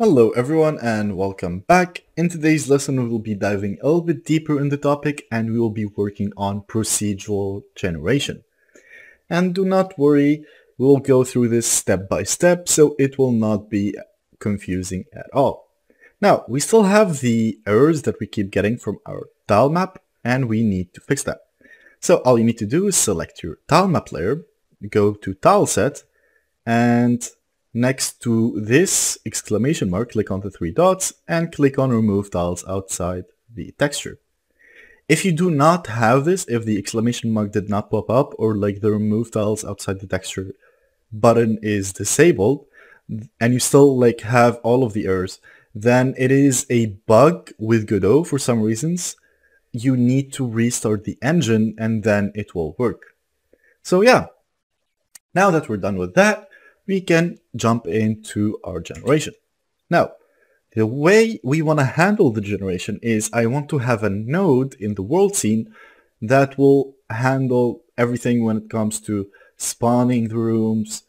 Hello everyone and welcome back. In today's lesson we will be diving a little bit deeper in the topic and we will be working on procedural generation. And do not worry, we will go through this step by step so it will not be confusing at all. Now, we still have the errors that we keep getting from our tile map and we need to fix that. So all you need to do is select your tile map layer, go to tile set and Next to this exclamation mark, click on the three dots and click on remove tiles outside the texture. If you do not have this, if the exclamation mark did not pop up or like the remove tiles outside the texture button is disabled and you still like have all of the errors, then it is a bug with Godot for some reasons. You need to restart the engine and then it will work. So yeah, now that we're done with that, we can jump into our generation. Now, the way we want to handle the generation is I want to have a node in the world scene that will handle everything when it comes to spawning the rooms,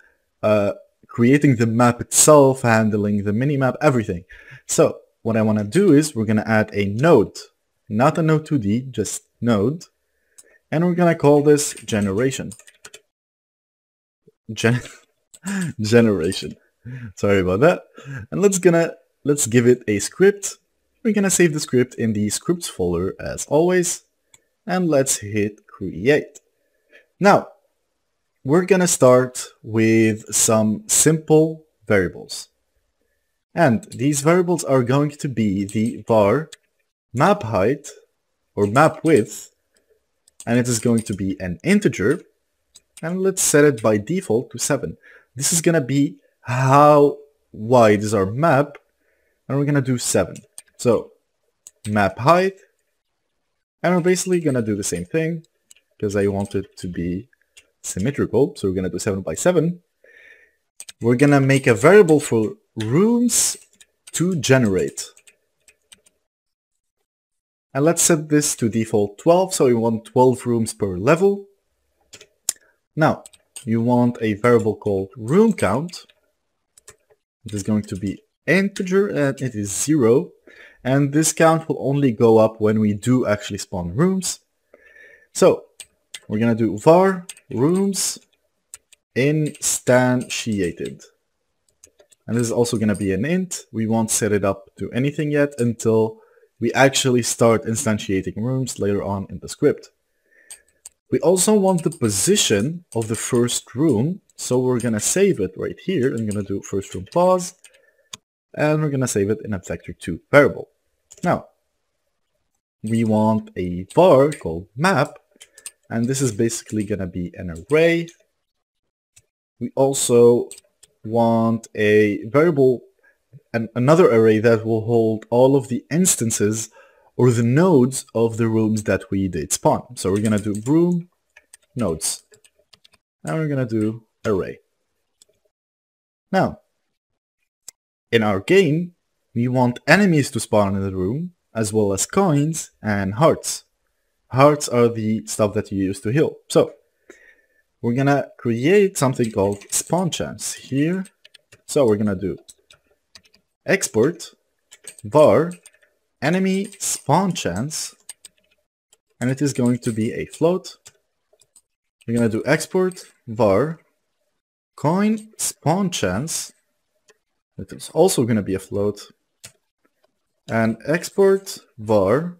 uh, creating the map itself, handling the minimap, everything. So what I want to do is we're going to add a node, not a node 2D, just node, and we're going to call this generation. Gen generation. Sorry about that. And let's gonna let's give it a script. We're gonna save the script in the scripts folder as always. And let's hit create. Now, we're gonna start with some simple variables. And these variables are going to be the var map height or map width and it is going to be an integer and let's set it by default to 7 this is gonna be how wide is our map and we're gonna do 7 so map height and we're basically gonna do the same thing because I want it to be symmetrical so we're gonna do 7 by 7 we're gonna make a variable for rooms to generate. And let's set this to default 12 so we want 12 rooms per level. Now you want a variable called room count. It is going to be integer and it is zero. And this count will only go up when we do actually spawn rooms. So we're going to do var rooms instantiated. And this is also going to be an int. We won't set it up to anything yet until we actually start instantiating rooms later on in the script. We also want the position of the first room, so we're gonna save it right here. I'm gonna do first room pause, and we're gonna save it in a vector2 variable. Now, we want a var called map, and this is basically gonna be an array. We also want a variable, and another array that will hold all of the instances or the nodes of the rooms that we did spawn. So we're going to do room nodes. And we're going to do array. Now, in our game, we want enemies to spawn in the room, as well as coins and hearts. Hearts are the stuff that you use to heal. So, we're gonna create something called spawn chance here. So we're gonna do export var enemy spawn chance and it is going to be a float. We're going to do export var coin spawn chance. It is also going to be a float. And export var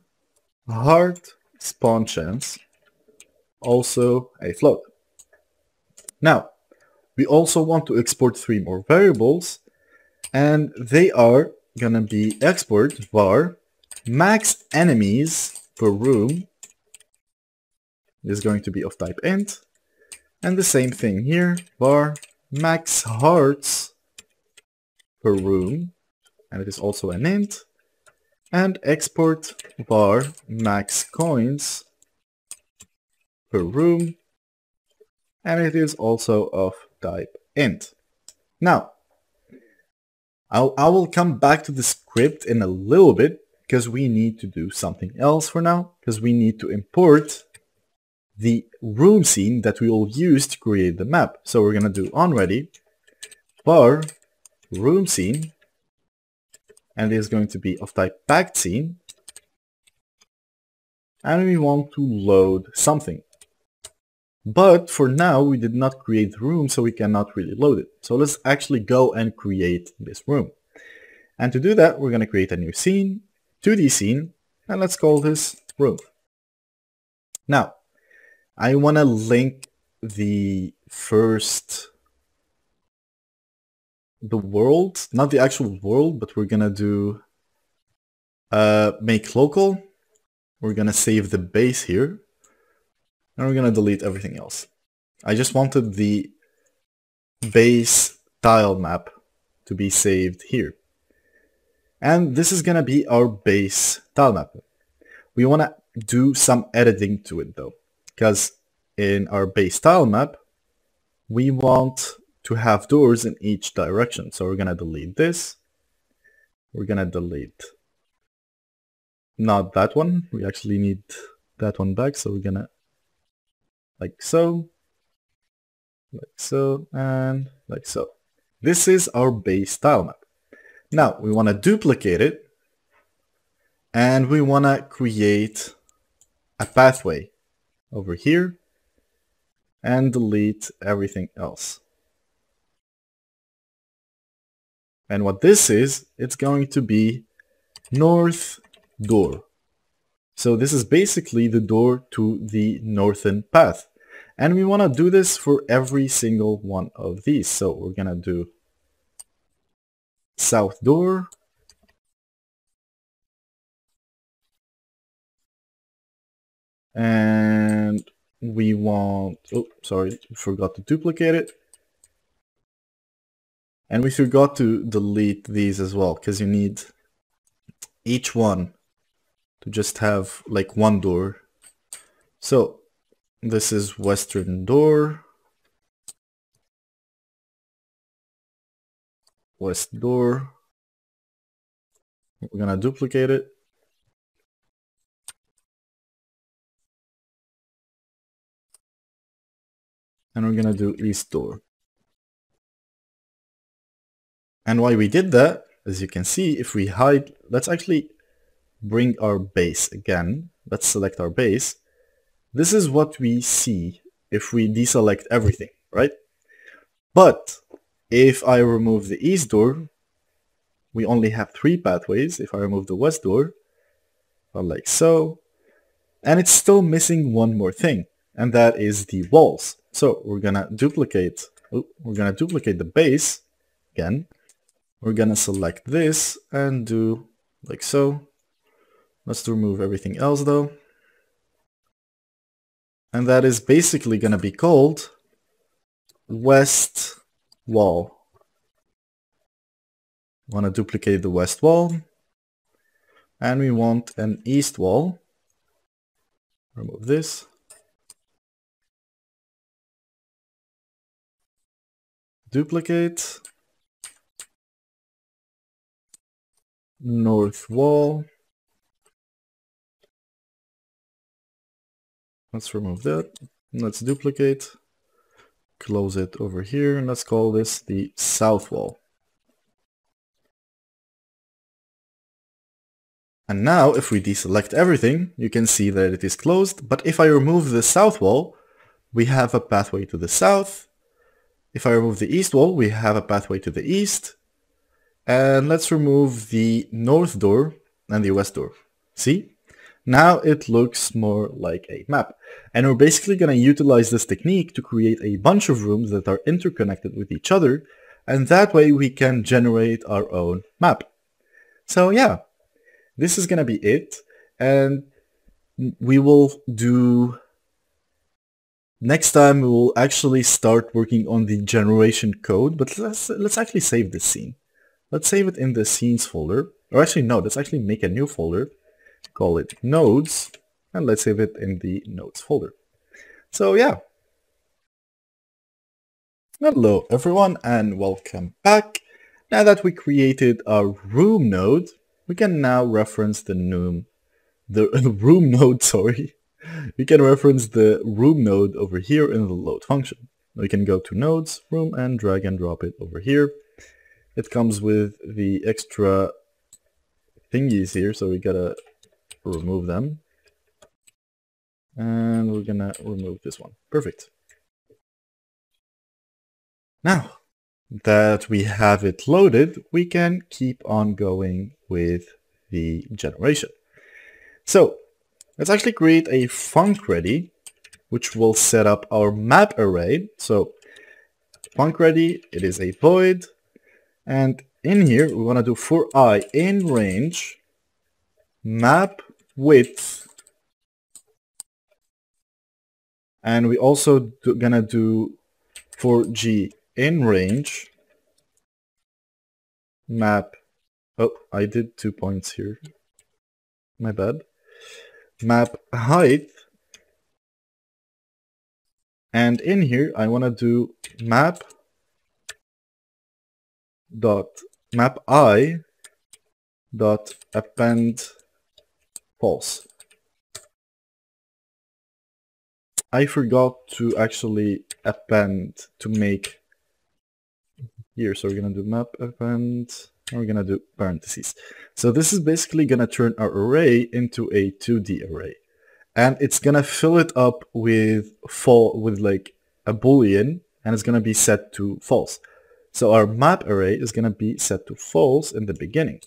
heart spawn chance also a float. Now, we also want to export three more variables and they are gonna be export var max enemies per room is going to be of type int. And the same thing here, var max hearts per room, and it is also an int. And export var max coins per room, and it is also of type int. Now, I'll, I will come back to the script in a little bit because we need to do something else for now because we need to import the room scene that we will use to create the map. So we're going to do onReady var room scene and it is going to be of type packed scene. And we want to load something. But for now, we did not create the room, so we cannot really load it. So let's actually go and create this room. And to do that, we're going to create a new scene, 2D scene, and let's call this room. Now, I want to link the first the world, not the actual world, but we're gonna do uh, make local. We're gonna save the base here, and we're gonna delete everything else. I just wanted the base tile map to be saved here. And this is gonna be our base tile map. We wanna do some editing to it though, because in our base tile map, we want to have doors in each direction. So we're going to delete this. We're going to delete not that one. We actually need that one back. So we're going to like so, like so, and like so. This is our base tile map. Now we want to duplicate it and we want to create a pathway over here and delete everything else. And what this is, it's going to be north door. So this is basically the door to the northern path. And we want to do this for every single one of these. So we're going to do south door. And we want, oh, sorry, forgot to duplicate it. And we forgot to delete these as well, because you need each one to just have like one door. So this is western door. West door. We're gonna duplicate it. And we're gonna do east door. And why we did that, as you can see, if we hide, let's actually bring our base again. Let's select our base. This is what we see if we deselect everything, right? But if I remove the east door, we only have three pathways. If I remove the west door, like so, and it's still missing one more thing, and that is the walls. So we're gonna duplicate, we're gonna duplicate the base again, we're gonna select this and do like so. Let's remove everything else though. And that is basically gonna be called west wall. Want to duplicate the west wall. And we want an east wall. Remove this. Duplicate. north wall. Let's remove that. Let's duplicate, close it over here, and let's call this the south wall. And now, if we deselect everything, you can see that it is closed, but if I remove the south wall, we have a pathway to the south. If I remove the east wall, we have a pathway to the east. And let's remove the north door and the west door. See? Now it looks more like a map. And we're basically going to utilize this technique to create a bunch of rooms that are interconnected with each other. And that way we can generate our own map. So yeah, this is going to be it. And we will do... Next time we will actually start working on the generation code, but let's, let's actually save this scene. Let's save it in the scenes folder. Or actually, no, let's actually make a new folder. Call it nodes. And let's save it in the nodes folder. So yeah. Hello everyone and welcome back. Now that we created a room node, we can now reference the room, the room node, sorry. We can reference the room node over here in the load function. We can go to nodes, room, and drag and drop it over here. It comes with the extra thingies here, so we gotta remove them. And we're gonna remove this one. Perfect. Now that we have it loaded, we can keep on going with the generation. So let's actually create a func ready, which will set up our map array. So func ready, it is a void. And in here, we want to do for i in range map width. And we also do, gonna do for g in range. Map oh I did two points here. My bad. Map height. And in here I want to do map dot map i dot append false I forgot to actually append to make here. So we're going to do map append. We're going to do parentheses. So this is basically going to turn our array into a 2D array. And it's going to fill it up with fall with like a boolean and it's going to be set to false. So our map array is going to be set to false in the beginning.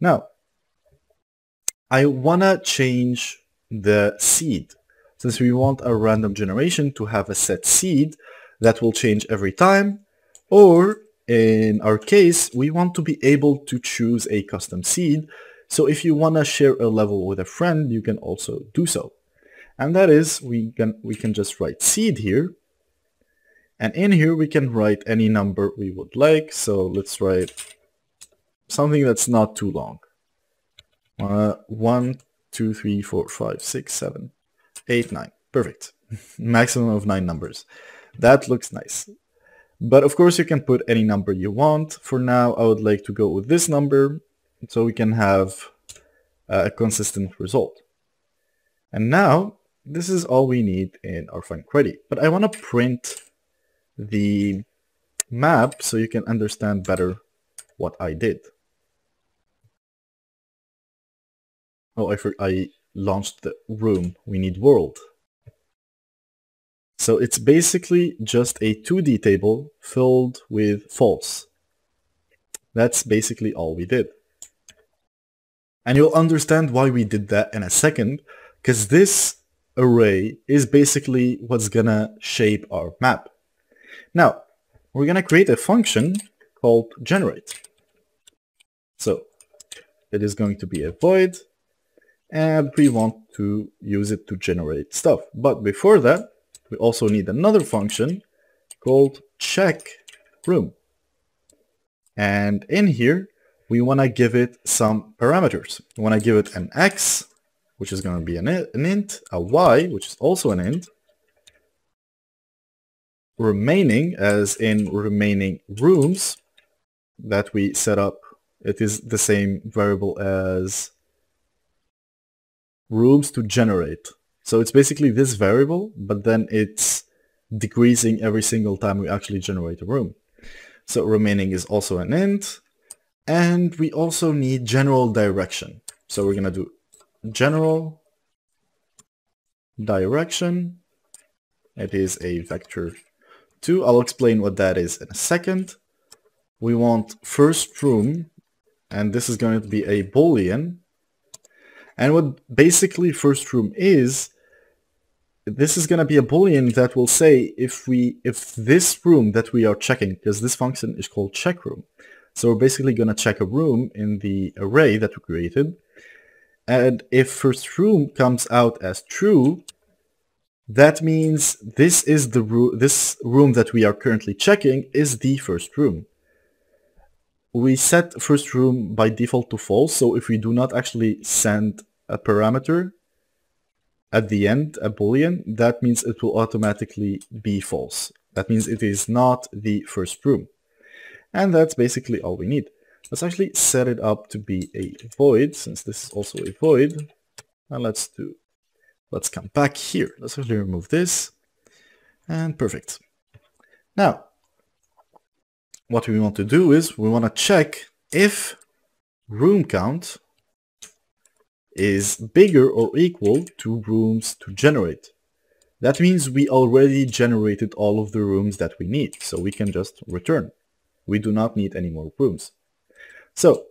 Now, I want to change the seed since we want a random generation to have a set seed that will change every time, or in our case, we want to be able to choose a custom seed. So if you want to share a level with a friend, you can also do so. And that is, we can, we can just write seed here. And in here, we can write any number we would like. So let's write something that's not too long. Uh, one, two, three, four, five, six, seven. 8, 9. Perfect. Maximum of 9 numbers. That looks nice. But of course you can put any number you want. For now I would like to go with this number so we can have a consistent result. And now this is all we need in our func ready. But I want to print the map so you can understand better what I did. Oh, I, I launched the room, we need world. So it's basically just a 2D table filled with false. That's basically all we did. And you'll understand why we did that in a second, because this array is basically what's gonna shape our map. Now, we're gonna create a function called generate. So it is going to be a void and we want to use it to generate stuff. But before that, we also need another function called check room. And in here, we want to give it some parameters. We want to give it an x, which is going to be an, an int, a y, which is also an int, remaining, as in remaining rooms that we set up. It is the same variable as rooms to generate. So it's basically this variable, but then it's decreasing every single time we actually generate a room. So remaining is also an int. And we also need general direction. So we're going to do general direction. It is a vector 2. I'll explain what that is in a second. We want first room, and this is going to be a boolean and what basically first room is, this is going to be a boolean that will say if we if this room that we are checking, because this function is called check room. So we're basically going to check a room in the array that we created. And if first room comes out as true, that means this is the room this room that we are currently checking is the first room. We set first room by default to false, so if we do not actually send a parameter at the end, a boolean, that means it will automatically be false. That means it is not the first room. And that's basically all we need. Let's actually set it up to be a void, since this is also a void. And let's do, let's come back here. Let's actually remove this. And perfect. Now, what we want to do is we want to check if room count is bigger or equal to rooms to generate. That means we already generated all of the rooms that we need, so we can just return. We do not need any more rooms. So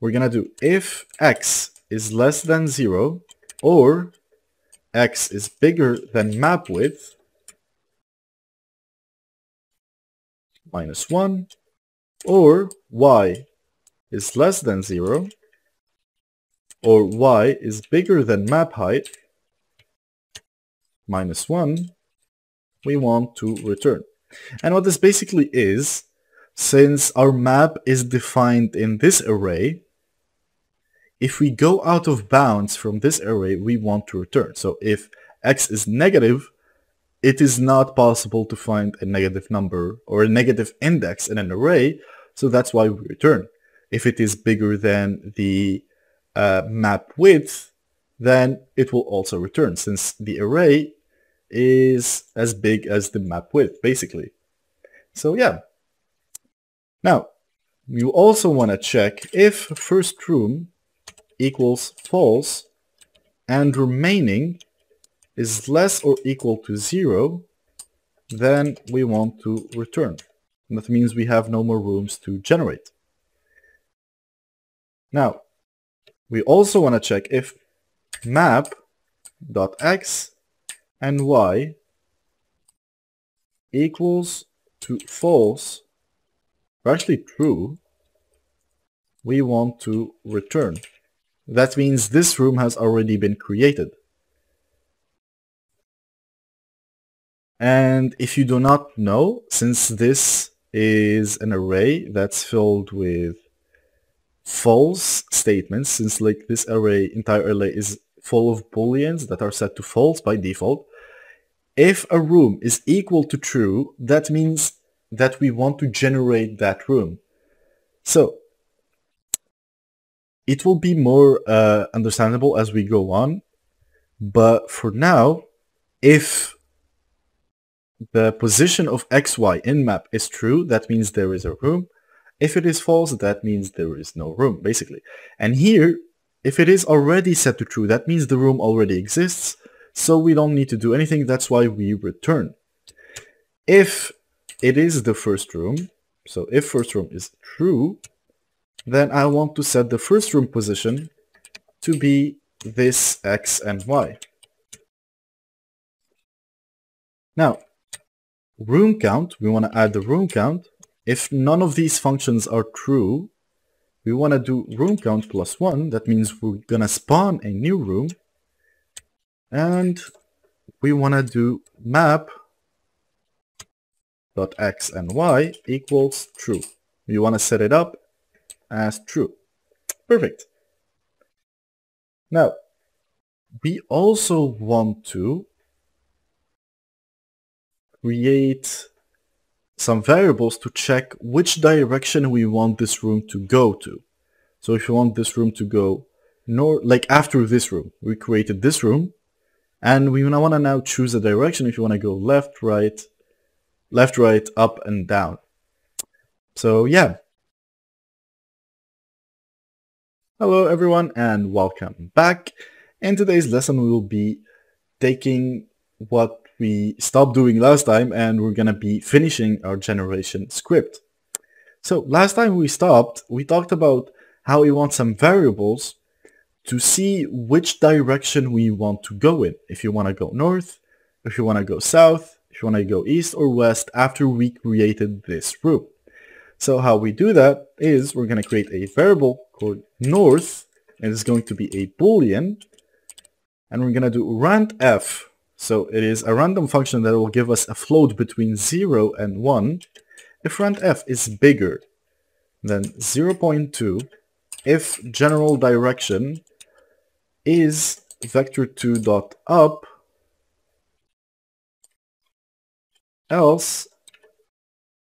we're gonna do if x is less than 0 or x is bigger than map width minus 1 or y is less than 0 or y is bigger than map height minus 1 we want to return. And what this basically is, since our map is defined in this array, if we go out of bounds from this array, we want to return. So if x is negative, it is not possible to find a negative number or a negative index in an array, so that's why we return. If it is bigger than the uh, map width, then it will also return, since the array is as big as the map width, basically. So yeah. Now, you also want to check if first room equals false and remaining is less or equal to zero, then we want to return. And that means we have no more rooms to generate. Now, we also want to check if map.x and y equals to false, or actually true, we want to return. That means this room has already been created. And if you do not know, since this is an array that's filled with false statements, since like this array, entire array is full of booleans that are set to false by default, if a room is equal to true, that means that we want to generate that room. So it will be more uh, understandable as we go on. But for now, if the position of xy in map is true, that means there is a room. If it is false, that means there is no room, basically. And here, if it is already set to true, that means the room already exists, so we don't need to do anything, that's why we return. If it is the first room, so if first room is true, then I want to set the first room position to be this x and y. Now, room count, we want to add the room count. If none of these functions are true, we want to do room count plus 1. That means we're going to spawn a new room. And we want to do map dot x and y equals true. We want to set it up as true. Perfect. Now, we also want to create some variables to check which direction we want this room to go to. So if you want this room to go north, like after this room, we created this room, and we want to now choose a direction if you want to go left, right, left, right, up, and down. So yeah, Hello everyone and welcome back. In today's lesson we will be taking what we stopped doing last time and we're gonna be finishing our generation script. So last time we stopped, we talked about how we want some variables to see which direction we want to go in. If you want to go north, if you want to go south, if you want to go east or west after we created this room. So how we do that is we're going to create a variable called north and it's going to be a boolean and we're going to do randf so it is a random function that will give us a float between 0 and 1 if randf is bigger than 0.2 if general direction is vector2 dot up else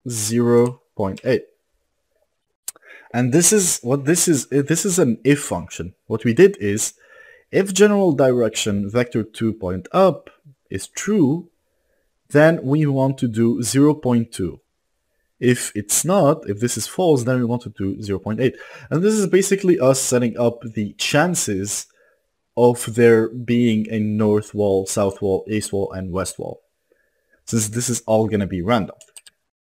0.8 and this is what this is. This is an if function. What we did is, if general direction vector 2 point up is true, then we want to do 0.2. If it's not, if this is false, then we want to do 0.8. And this is basically us setting up the chances of there being a north wall, south wall, east wall, and west wall. Since this is all going to be random.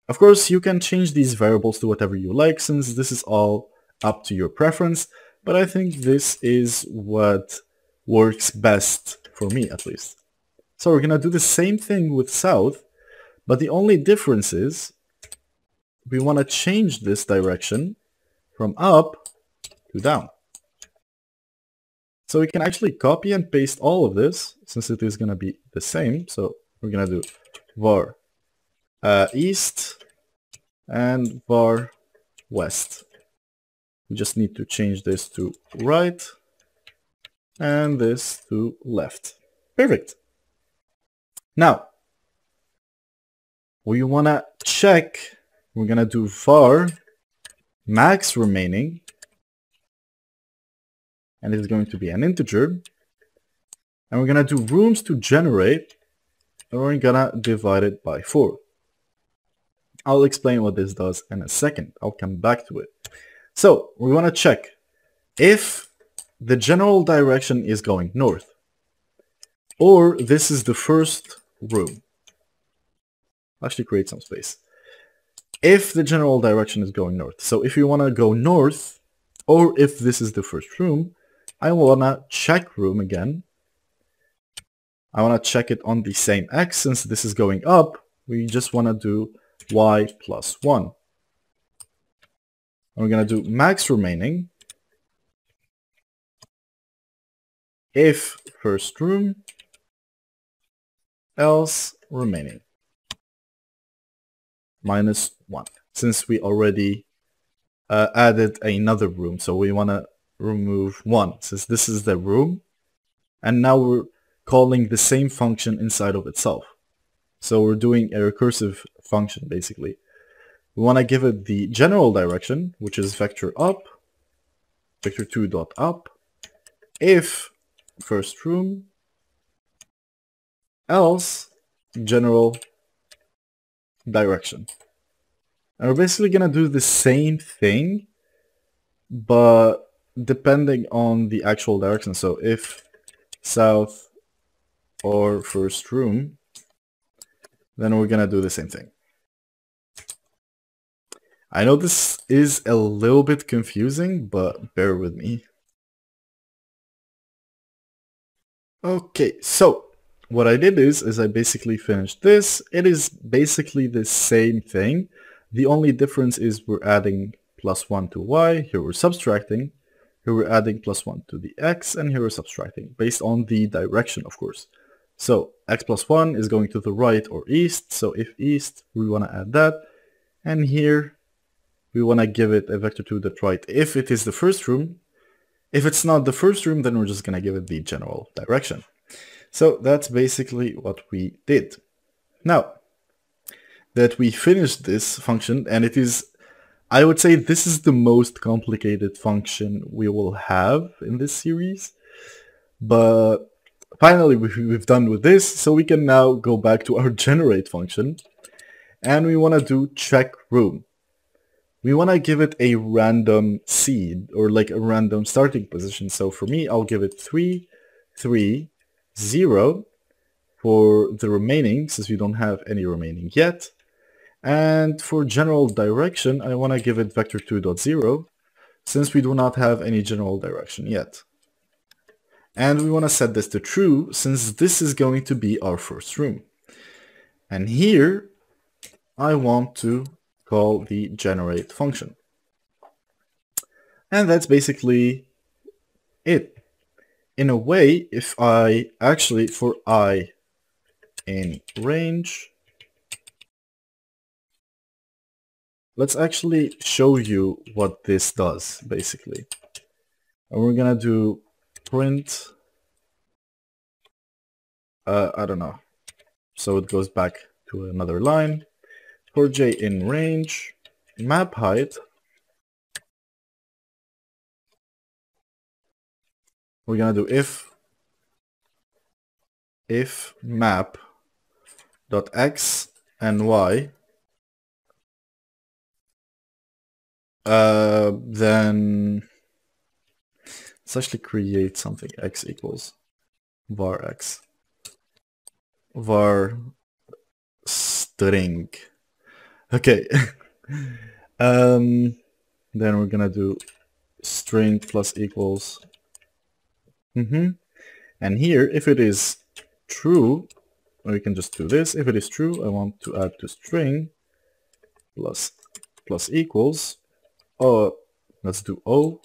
Of course, you can change these variables to whatever you like since this is all up to your preference, but I think this is what works best for me at least. So we're going to do the same thing with south, but the only difference is we want to change this direction from up to down. So we can actually copy and paste all of this since it is going to be the same. So we're going to do var uh, east and var west. We just need to change this to right and this to left. Perfect. Now, we want to check, we're going to do var max remaining and it's going to be an integer and we're going to do rooms to generate and we're going to divide it by 4. I'll explain what this does in a second. I'll come back to it. So we want to check if the general direction is going north or this is the first room. Actually create some space. If the general direction is going north. So if you want to go north or if this is the first room, I want to check room again. I want to check it on the same x since this is going up. We just want to do y plus 1. And we're going to do max remaining if first room else remaining? Minus 1 since we already uh, added another room so we want to remove 1 since this is the room and now we're calling the same function inside of itself. So we're doing a recursive function basically. We want to give it the general direction, which is vector up, vector2 dot up, if first room, else general direction. And we're basically going to do the same thing, but depending on the actual direction. So if south or first room, then we're gonna do the same thing. I know this is a little bit confusing, but bear with me. Okay, so what I did is, is I basically finished this. It is basically the same thing. The only difference is we're adding plus 1 to y, here we're subtracting, here we're adding plus 1 to the x, and here we're subtracting, based on the direction, of course. So x plus 1 is going to the right or east. So if east, we want to add that. And here, we want to give it a vector to the right if it is the first room. If it's not the first room, then we're just going to give it the general direction. So that's basically what we did. Now, that we finished this function, and it is, I would say this is the most complicated function we will have in this series. But finally we've done with this so we can now go back to our generate function and we want to do check room we want to give it a random seed or like a random starting position so for me I'll give it 3 3 0 for the remaining since we don't have any remaining yet and for general direction I want to give it vector 2.0 since we do not have any general direction yet and we want to set this to true since this is going to be our first room. And here I want to call the generate function. And that's basically it. In a way, if I actually, for i in range, let's actually show you what this does, basically. And we're to do print uh, I don't know so it goes back to another line for j in range map height we're gonna do if if map dot x and y uh, then let's actually create something x equals var x var string. Okay. um, then we're gonna do string plus equals. Mm -hmm. And here, if it is true, we can just do this. If it is true, I want to add to string plus plus equals. Oh, let's do O.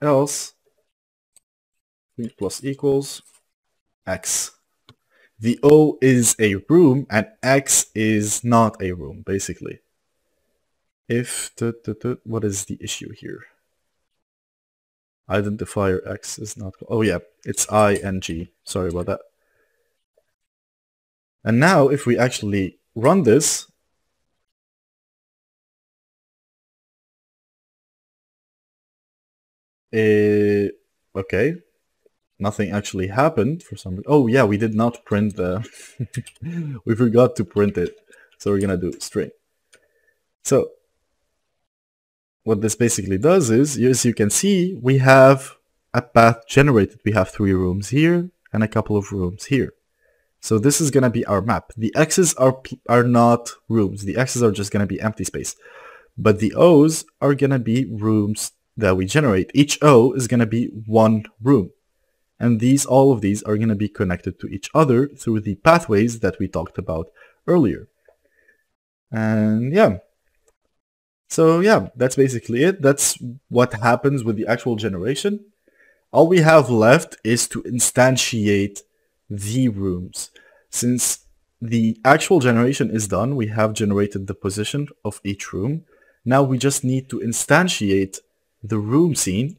Else plus equals x. The O is a room and X is not a room, basically. If, what is the issue here? Identifier X is not, oh yeah, it's ing, sorry about that. And now if we actually run this, uh, okay, nothing actually happened for some reason. Oh yeah, we did not print the... we forgot to print it. So we're gonna do string. So what this basically does is, as you can see, we have a path generated. We have three rooms here and a couple of rooms here. So this is gonna be our map. The X's are, are not rooms. The X's are just gonna be empty space. But the O's are gonna be rooms that we generate. Each O is gonna be one room and these all of these are going to be connected to each other through the pathways that we talked about earlier. And yeah. So yeah, that's basically it. That's what happens with the actual generation. All we have left is to instantiate the rooms. Since the actual generation is done, we have generated the position of each room. Now we just need to instantiate the room scene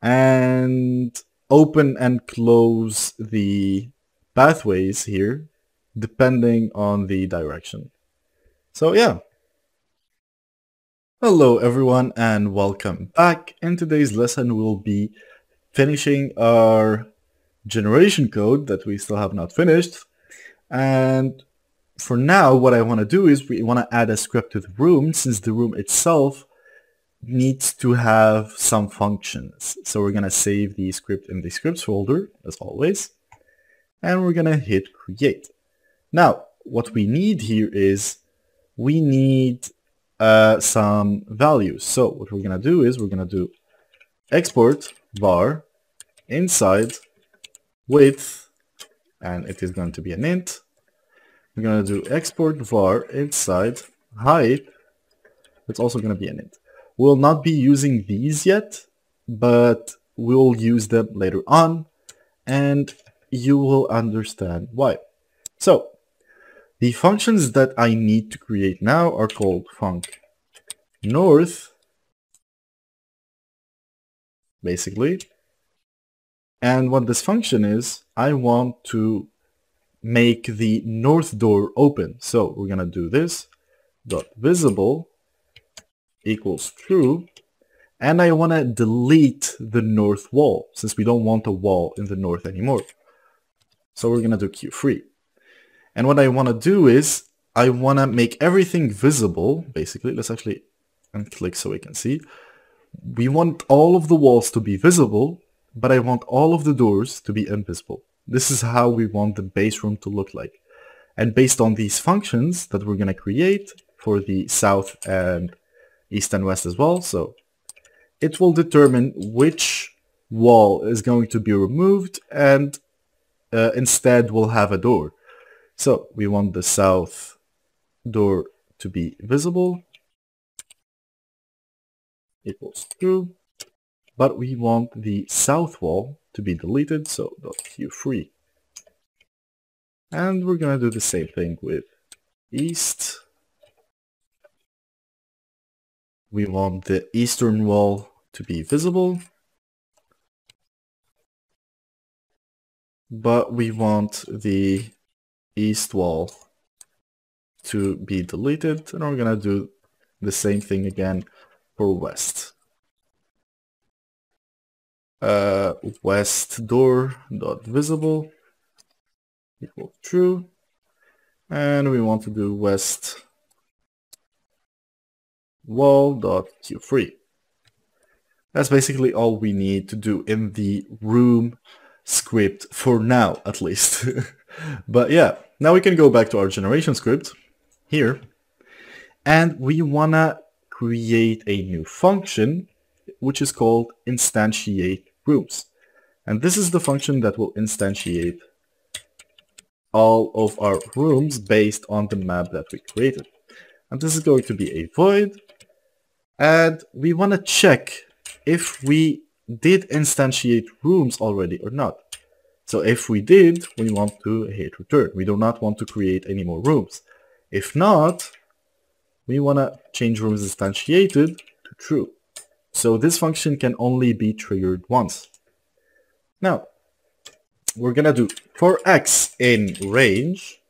and open and close the pathways here depending on the direction. So yeah. Hello everyone and welcome back. In today's lesson we'll be finishing our generation code that we still have not finished. And for now what I want to do is we want to add a script to the room since the room itself needs to have some functions. So we're going to save the script in the scripts folder, as always, and we're going to hit create. Now, what we need here is we need uh, some values. So what we're going to do is we're going to do export var inside width, and it is going to be an int. We're going to do export var inside height. It's also going to be an int. We'll not be using these yet, but we'll use them later on and you will understand why. So the functions that I need to create now are called func north basically and what this function is I want to make the north door open so we're gonna do this dot visible equals true. And I want to delete the north wall since we don't want a wall in the north anymore. So we're going to do queue_free. And what I want to do is I want to make everything visible, basically. Let's actually click so we can see. We want all of the walls to be visible, but I want all of the doors to be invisible. This is how we want the base room to look like. And based on these functions that we're going to create for the south and east and west as well. So it will determine which wall is going to be removed and uh, instead we'll have a door. So we want the south door to be visible equals true, but we want the south wall to be deleted, so .queue_free. And we're to do the same thing with east we want the eastern wall to be visible. But we want the east wall to be deleted and we're gonna do the same thing again for west. Uh, west door dot visible equal true and we want to do west wall dot queue_free That's basically all we need to do in the room script for now, at least. but yeah, now we can go back to our generation script here. And we wanna create a new function, which is called instantiate rooms. And this is the function that will instantiate all of our rooms based on the map that we created. And this is going to be a void. And we want to check if we did instantiate rooms already or not. So if we did, we want to hit return. We do not want to create any more rooms. If not, we want to change rooms instantiated to true. So this function can only be triggered once. Now, we're gonna do for x in range,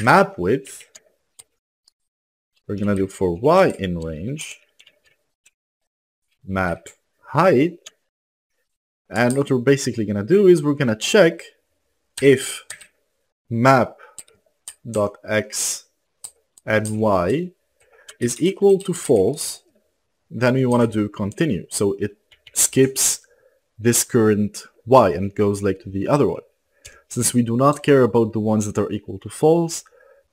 map width, we're gonna do for y in range, map height, and what we're basically gonna do is we're gonna check if map dot x and y is equal to false, then we want to do continue. So it skips this current y and goes like to the other one. Since we do not care about the ones that are equal to false,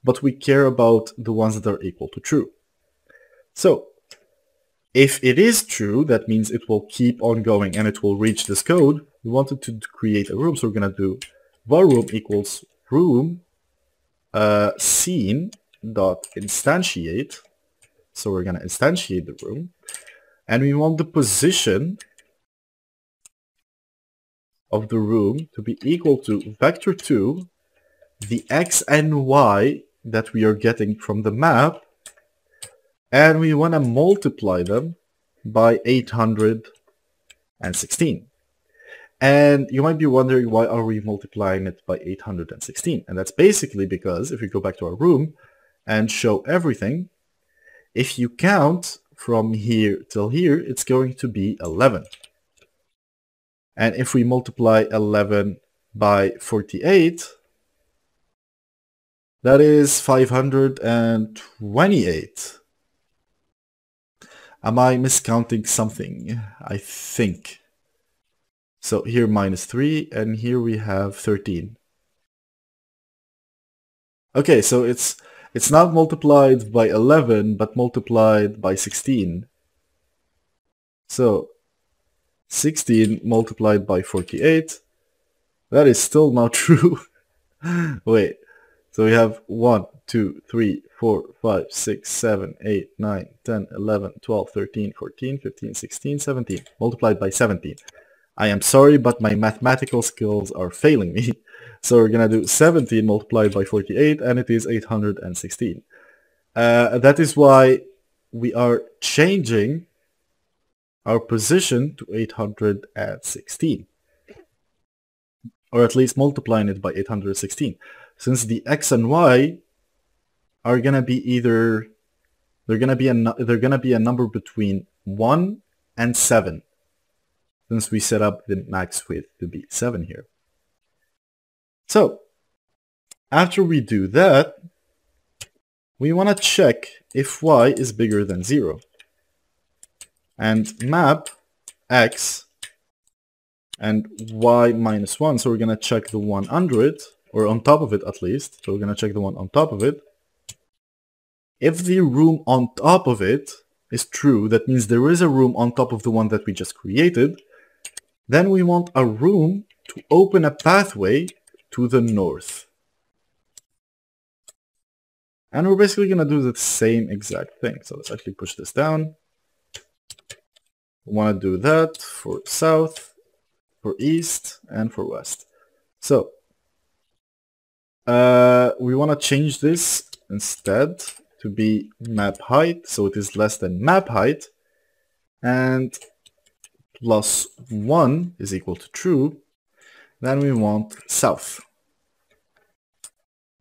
but we care about the ones that are equal to true. So if it is true, that means it will keep on going and it will reach this code. We wanted to create a room, so we're going to do var room equals room uh, scene dot instantiate. So we're going to instantiate the room. And we want the position of the room to be equal to vector 2, the x and y that we are getting from the map, and we want to multiply them by 816. And you might be wondering why are we multiplying it by 816? And that's basically because if we go back to our room and show everything, if you count from here till here, it's going to be 11. And if we multiply 11 by 48, that is 528. Am I miscounting something? I think. So here minus 3 and here we have 13. Okay, so it's it's not multiplied by 11 but multiplied by 16. So 16 multiplied by 48. That is still not true. Wait. So we have 1, 2, 3, 4, 5, 6, 7, 8, 9, 10, 11, 12, 13, 14, 15, 16, 17. Multiplied by 17. I am sorry, but my mathematical skills are failing me. So we're going to do 17 multiplied by 48, and it is 816. Uh, that is why we are changing our position to 816 or at least multiplying it by 816 since the x and y are gonna be either they're gonna be a they're gonna be a number between 1 and 7 since we set up the max width to be 7 here so after we do that we want to check if y is bigger than 0 and map x and y minus 1. So we're going to check the one under it, or on top of it at least. So we're going to check the one on top of it. If the room on top of it is true, that means there is a room on top of the one that we just created, then we want a room to open a pathway to the north. And we're basically going to do the same exact thing. So let's actually push this down. We want to do that for south, for east, and for west. So uh, we want to change this instead to be map height, so it is less than map height, and plus 1 is equal to true, then we want south.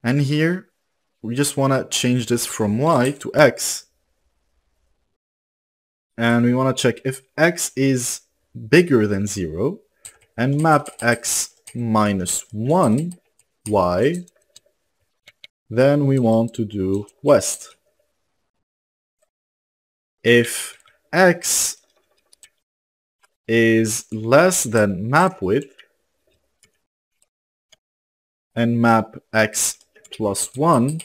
And here, we just want to change this from y to x, and we want to check if x is bigger than 0 and map x minus 1 y then we want to do west if x is less than map width and map x plus 1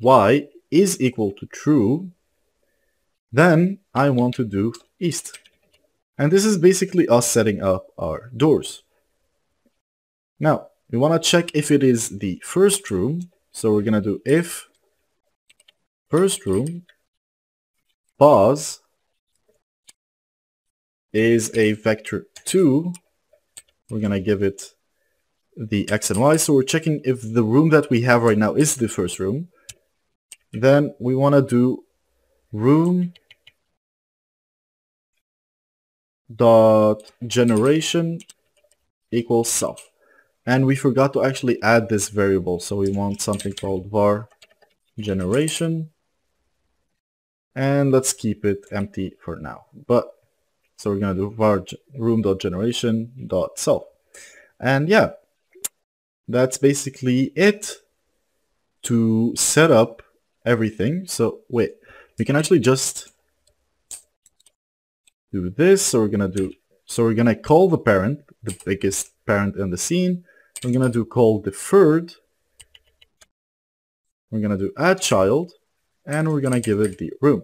y is equal to true, then I want to do east. And this is basically us setting up our doors. Now, we want to check if it is the first room. So we're going to do if first room pause is a vector 2. We're going to give it the x and y. So we're checking if the room that we have right now is the first room. Then we want to do room dot generation equals self. And we forgot to actually add this variable. So we want something called var generation. And let's keep it empty for now. But so we're going to do var room.generation.self. And yeah, that's basically it to set up everything. So wait, we can actually just do this. So we're gonna do, so we're gonna call the parent, the biggest parent in the scene. We're gonna do call deferred. We're gonna do add child, and we're gonna give it the room.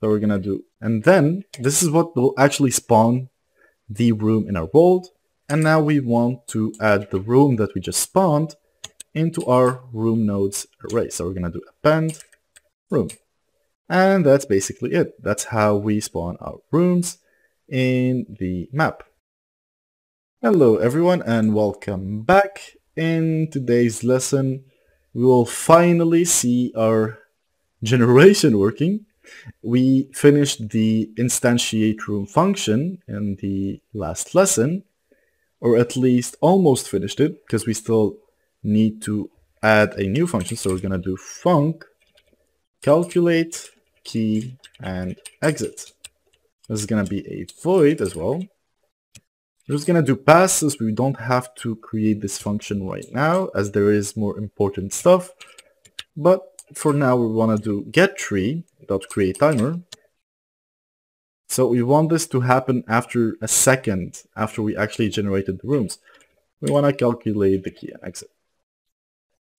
So we're gonna do, and then this is what will actually spawn the room in our world. And now we want to add the room that we just spawned into our room nodes array. So we're going to do append room. And that's basically it. That's how we spawn our rooms in the map. Hello everyone and welcome back. In today's lesson, we will finally see our generation working. We finished the instantiate room function in the last lesson, or at least almost finished it, because we still need to add a new function. So we're to do func calculate key and exit. This is to be a void as well. We're just going to do passes. We don't have to create this function right now as there is more important stuff. But for now, we want to do get tree dot create timer. So we want this to happen after a second after we actually generated the rooms. We want to calculate the key and exit.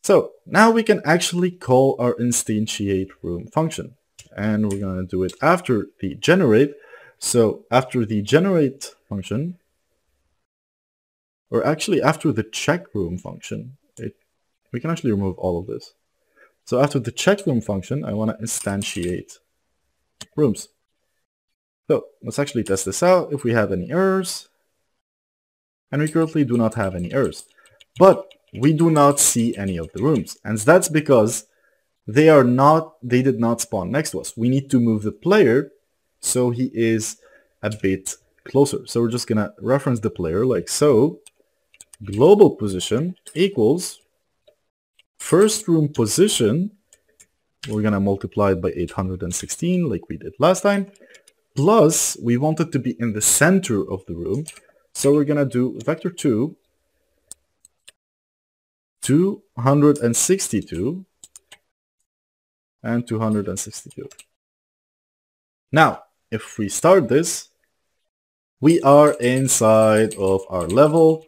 So now we can actually call our instantiate room function and we're going to do it after the generate. So after the generate function, or actually after the check room function, it, we can actually remove all of this. So after the check room function, I want to instantiate rooms. So let's actually test this out if we have any errors. And we currently do not have any errors. But we do not see any of the rooms. And that's because they are not, they did not spawn next to us. We need to move the player so he is a bit closer. So we're just gonna reference the player like so. Global position equals first room position. We're gonna multiply it by 816 like we did last time. Plus, we want it to be in the center of the room. So we're gonna do vector 2 262 and 262. Now, if we start this, we are inside of our level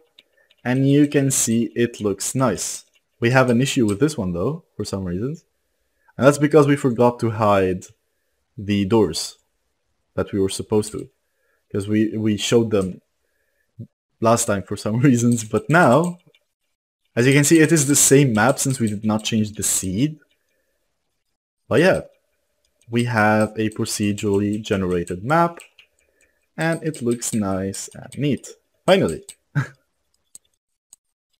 and you can see it looks nice. We have an issue with this one though, for some reasons. And that's because we forgot to hide the doors that we were supposed to. Because we, we showed them last time for some reasons, but now as you can see, it is the same map since we did not change the seed. But yeah, we have a procedurally generated map and it looks nice and neat. Finally.